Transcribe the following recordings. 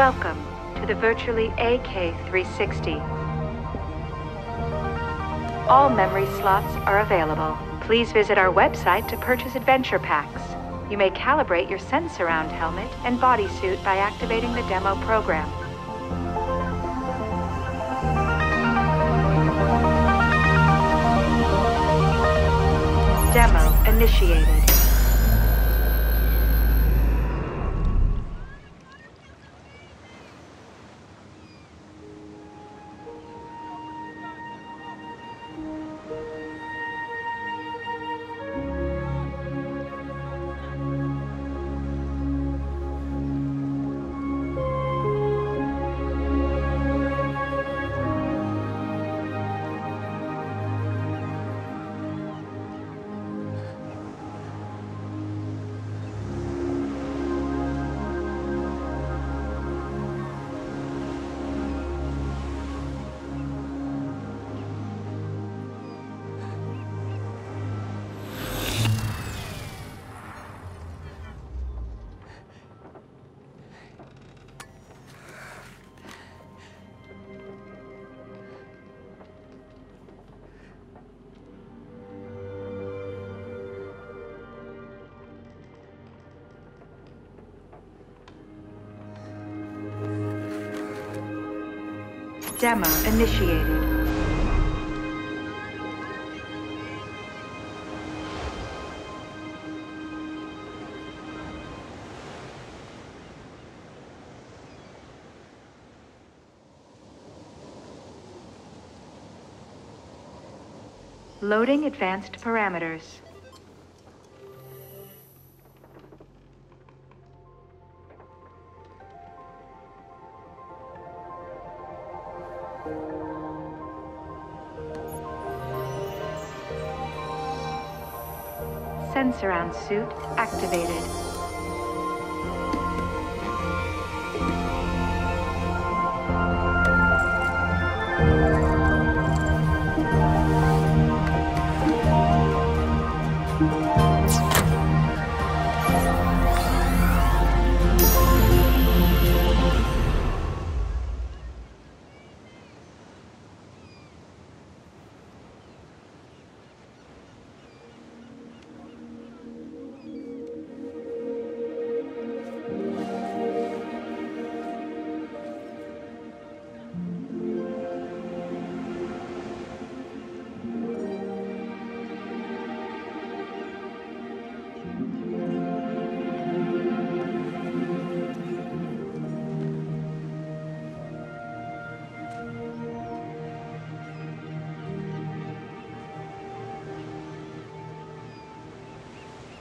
Welcome to the Virtually AK360. All memory slots are available. Please visit our website to purchase adventure packs. You may calibrate your Sensurround helmet and bodysuit by activating the demo program. Demo initiated. Demo initiated. Loading advanced parameters. Sensurround suit activated.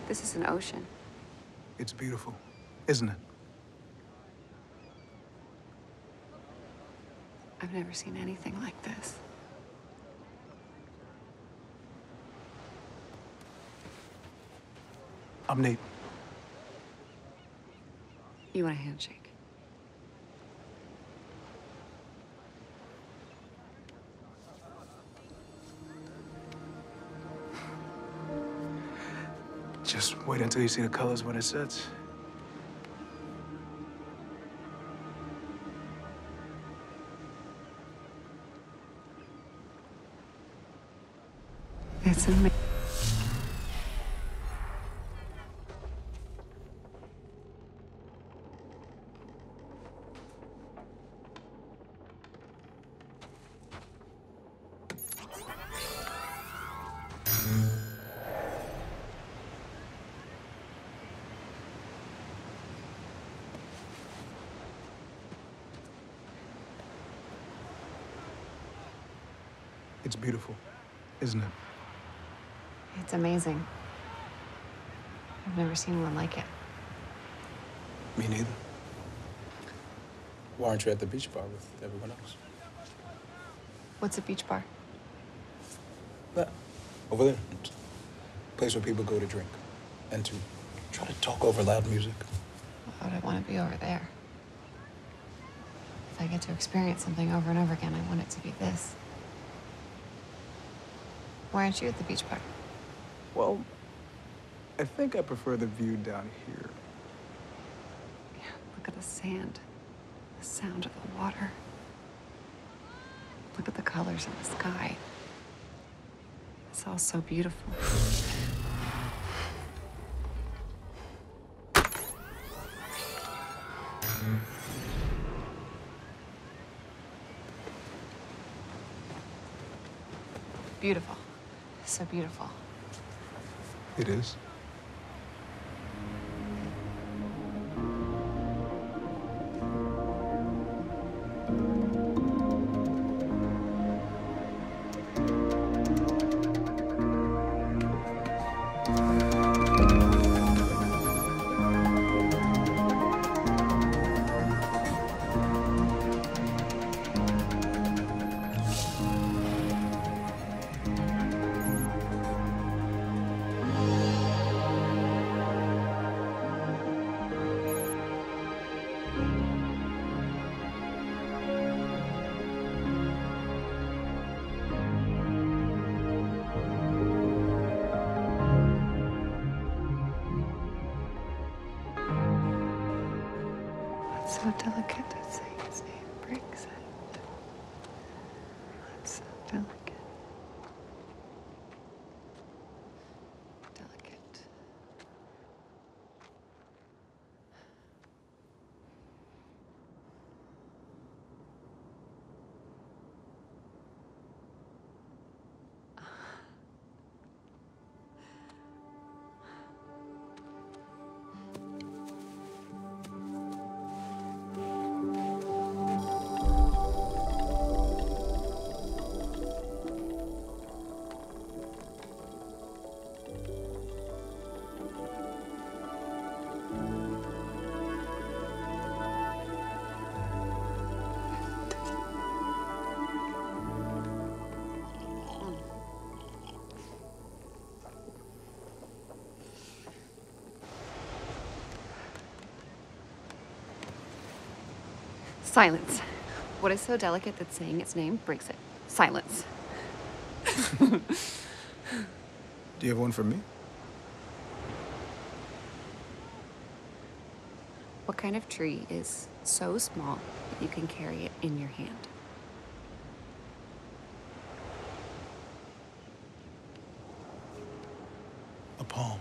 This is an ocean. It's beautiful, isn't it? I've never seen anything like this. I'm Nate. You want a handshake? Wait until you see the colors when it sets. It's amazing. It's beautiful, isn't it? It's amazing. I've never seen one like it. Me neither. Why aren't you at the beach bar with everyone else? What's a beach bar? That. Over there. It's a place where people go to drink and to try to talk over loud music. Why would I want to be over there? If I get to experience something over and over again, I want it to be this. Why aren't you at the beach bar? Well, I think I prefer the view down here. Yeah, look at the sand. The sound of the water. Look at the colors in the sky. It's all so beautiful. Beautiful. So beautiful. It is. It's Silence. What is so delicate that saying its name breaks it? Silence. Do you have one for me? What kind of tree is so small that you can carry it in your hand? A palm.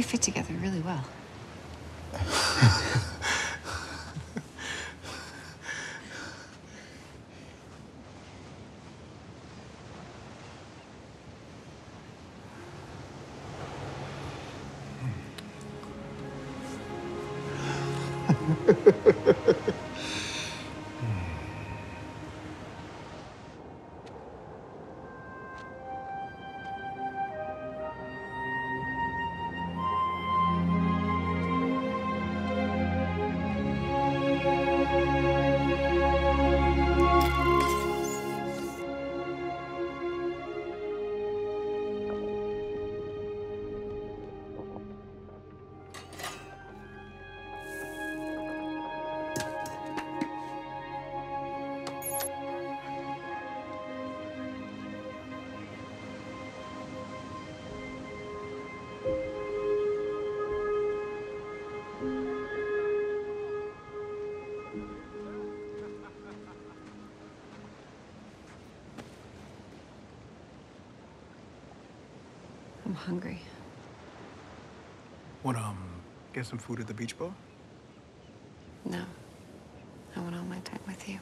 We fit together really well. hungry. Want um get some food at the beach bar? No. I want all my time with you.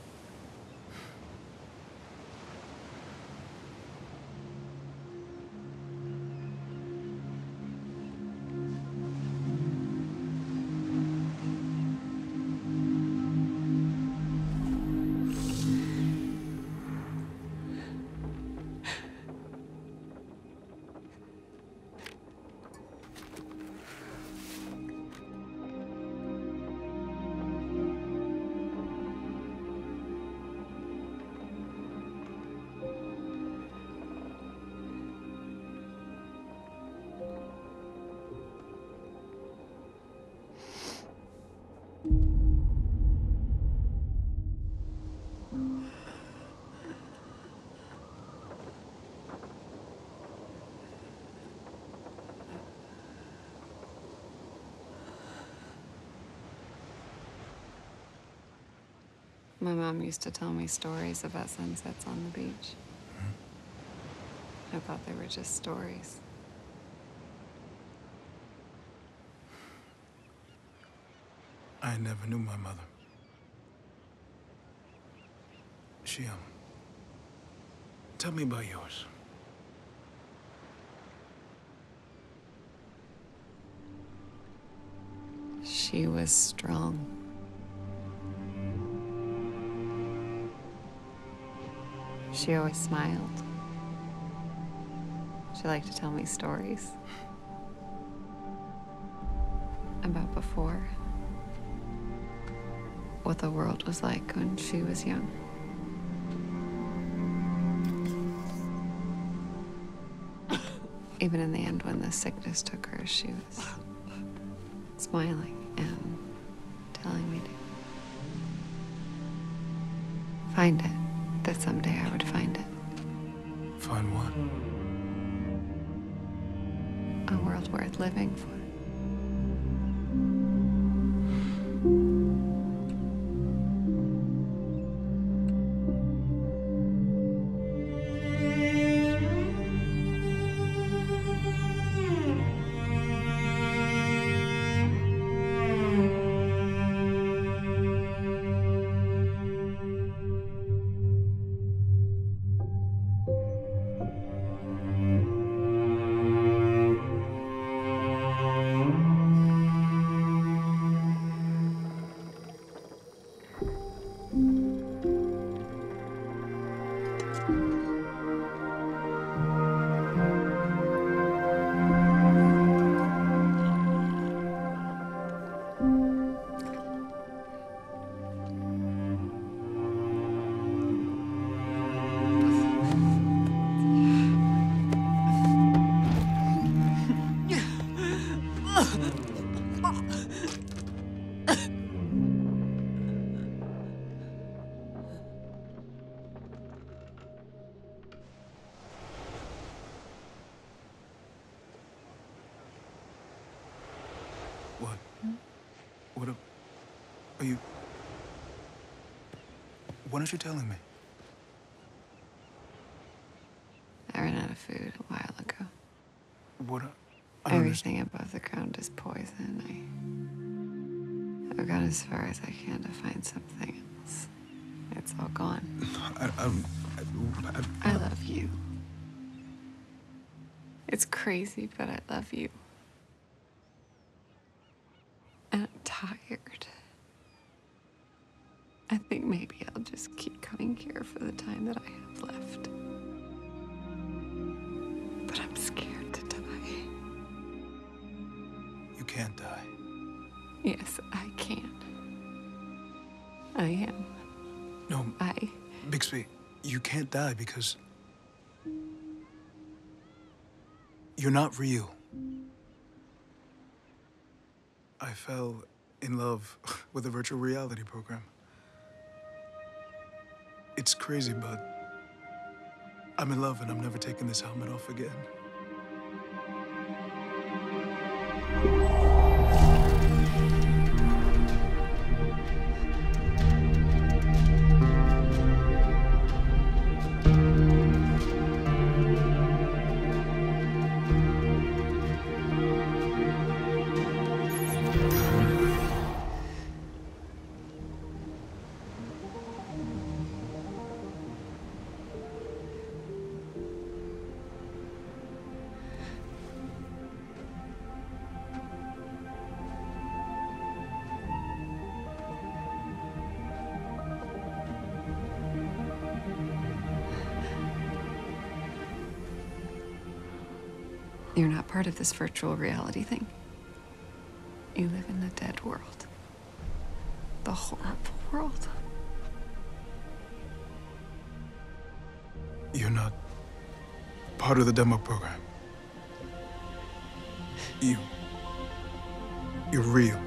My mom used to tell me stories about sunsets on the beach. I thought they were just stories. I never knew my mother. She um tell me about yours. She was strong. She always smiled. She liked to tell me stories about before. What the world was like when she was young. Even in the end, when the sickness took her, she was smiling and telling me to find it, that someday I would find it. Find what? A world worth living for. Why aren't you telling me? I ran out of food a while ago. What? Uh, I don't understand. Everything above the ground is poison. I, I've gone as far as I can to find something else. It's all gone. I, I, I, I love you. It's crazy, but I love you. Because you're not real. I fell in love with a virtual reality program. It's crazy, but I'm in love and I'm never taking this helmet off again. You're not part of this virtual reality thing. You live in the dead world. The horrible world. You're not part of the demo program. You. You're real.